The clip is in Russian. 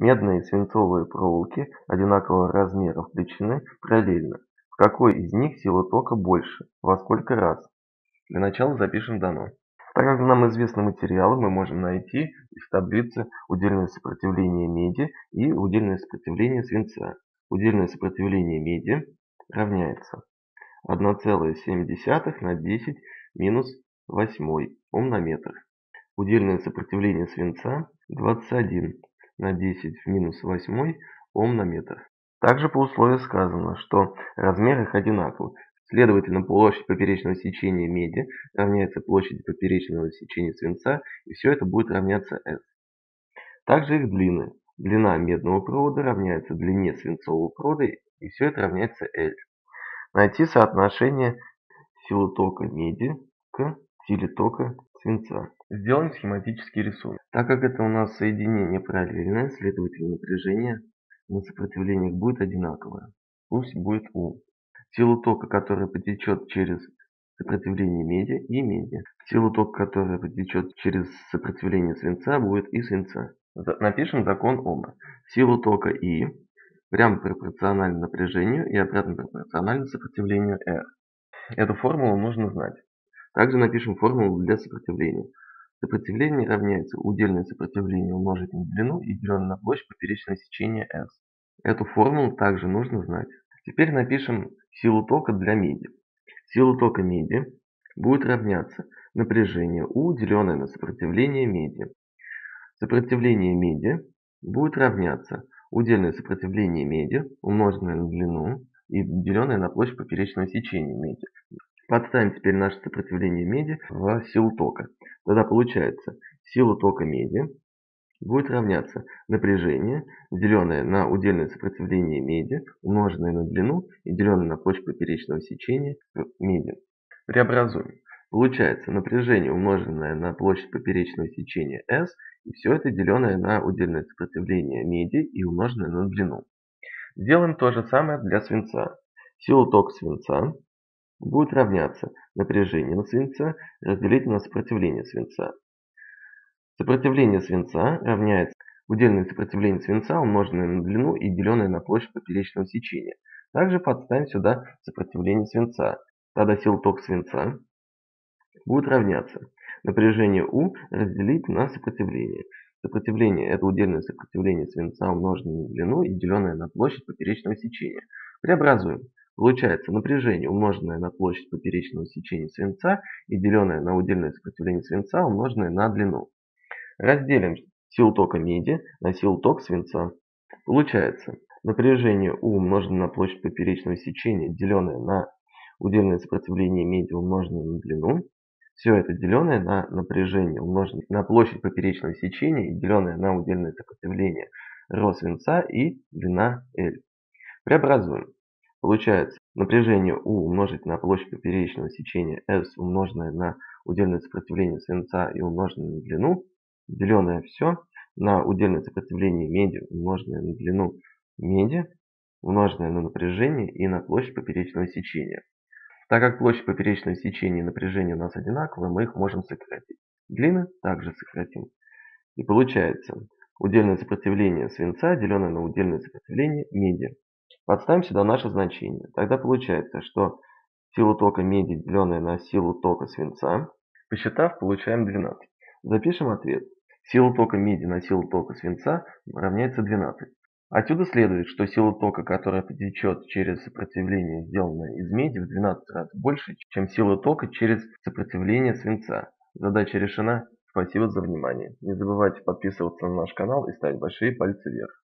Медные и свинцовые проволоки одинакового размера включены параллельно. В какой из них сила тока больше? Во сколько раз? Для начала запишем дано. Так как нам известны материалы, мы можем найти из таблицы удельное сопротивление меди и удельное сопротивление свинца. Удельное сопротивление меди равняется 1,7 на 10 минус 8 Ом на метр. Удельное сопротивление свинца 21 на 10 в минус 8 Ом на метр. Также по условию сказано, что размер их одинаковый. Следовательно, площадь поперечного сечения меди равняется площади поперечного сечения свинца, и все это будет равняться S. Также их длины. Длина медного провода равняется длине свинцового провода, и все это равняется L. Найти соотношение силы тока меди к силе тока свинца. Сделаем схематический рисунок. Так как это у нас соединение параллельное, следовательно напряжение на сопротивлениях будет одинаковое. Пусть будет U силу тока, которая потечет через сопротивление меди и меди. Силу тока, которая потечет через сопротивление свинца, будет и свинца. Напишем закон Ома. Силу тока И прямо пропорциональна напряжению и обратно пропорциональна сопротивлению R. Эту формулу нужно знать. Также напишем формулу для сопротивления. Сопротивление равняется удельное сопротивление умножить на длину и деленное на площадь поперечного сечения S. Эту формулу также нужно знать. Теперь напишем силу тока для меди. Сила тока меди будет равняться напряжению U, деленное на сопротивление меди. Сопротивление меди будет равняться удельное сопротивление меди, умноженное на длину и деленное на площадь поперечного сечения меди. Подставим теперь наше сопротивление меди в силу тока. Тогда получается сила тока меди будет равняться напряжение, деленное на удельное сопротивление меди, умноженное на длину и деленное на площадь поперечного сечения меди. Преобразуем. Получается напряжение, умноженное на площадь поперечного сечения S, и все это деленное на удельное сопротивление меди и умноженное на длину. Сделаем то же самое для свинца. Сила тока свинца будет равняться напряжение на свинца разделить на сопротивление свинца. Сопротивление свинца равняется удельное сопротивление свинца, умноженное на длину и деленное на площадь поперечного сечения. Также подставим сюда сопротивление свинца. Тогда сила тока свинца будет равняться напряжение U разделить на сопротивление. Сопротивление – это удельное сопротивление свинца, умноженное на длину и деленное на площадь поперечного сечения. Преобразуем. Получается напряжение, умноженное на площадь поперечного сечения свинца и деленное на удельное сопротивление свинца, умноженное на длину. Разделим силу тока меди на силу тока свинца. Получается напряжение U умноженное на площадь поперечного сечения, деленное на удельное сопротивление меди, умноженное на длину. Все это деленное на напряжение, умноженное на площадь поперечного сечения деленное на удельное сопротивление ρ свинца и длина L. Преобразуем. Получается напряжение U умножить на площадь поперечного сечения S умноженное на удельное сопротивление свинца и умноженное на длину деленное все на удельное сопротивление меди, умноженное на длину меди, умноженное на напряжение и на площадь поперечного сечения. Так как площадь поперечного сечения и напряжение у нас одинаковые, мы их можем сократить. Длины также сократим. И получается удельное сопротивление свинца, деленное на удельное сопротивление меди. Подставим сюда наше значение. Тогда получается, что силу тока меди, деленное на силу тока свинца, посчитав, получаем 12. Запишем ответ. Сила тока меди на силу тока свинца равняется 12. Отсюда следует, что сила тока, которая потечет через сопротивление, сделанное из меди, в 12 раз больше, чем сила тока через сопротивление свинца. Задача решена. Спасибо за внимание. Не забывайте подписываться на наш канал и ставить большие пальцы вверх.